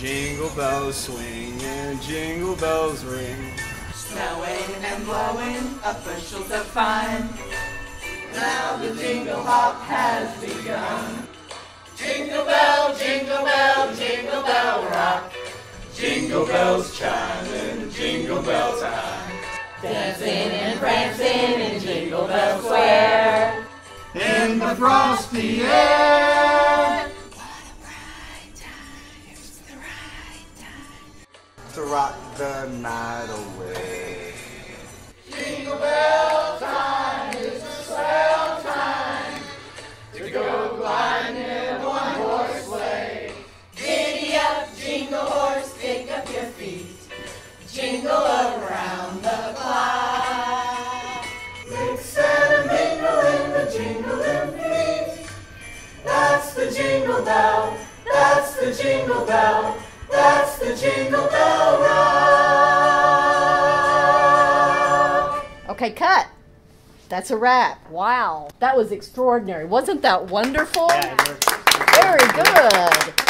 bells swing and jingle bells ring. Snowing and blowing up bushels of fun. Now the jingle hop has begun. Jingle bell, jingle bell, jingle bell rock. Jingle bells chiming, jingle bell time. Dancing and prancing in Jingle Bell Square. In the frosty air. To rock the night away. Jingle bell time is a swell time to go gliding in a one horse sleigh. Giddy up, jingle horse, pick up your feet, jingle around the clock. Mix and a mingle in the jingling feet. That's the jingle bell, that's the jingle bell, that's the jingle bell Okay, cut. That's a wrap. Wow, that was extraordinary. Wasn't that wonderful? Yeah, it. Very good.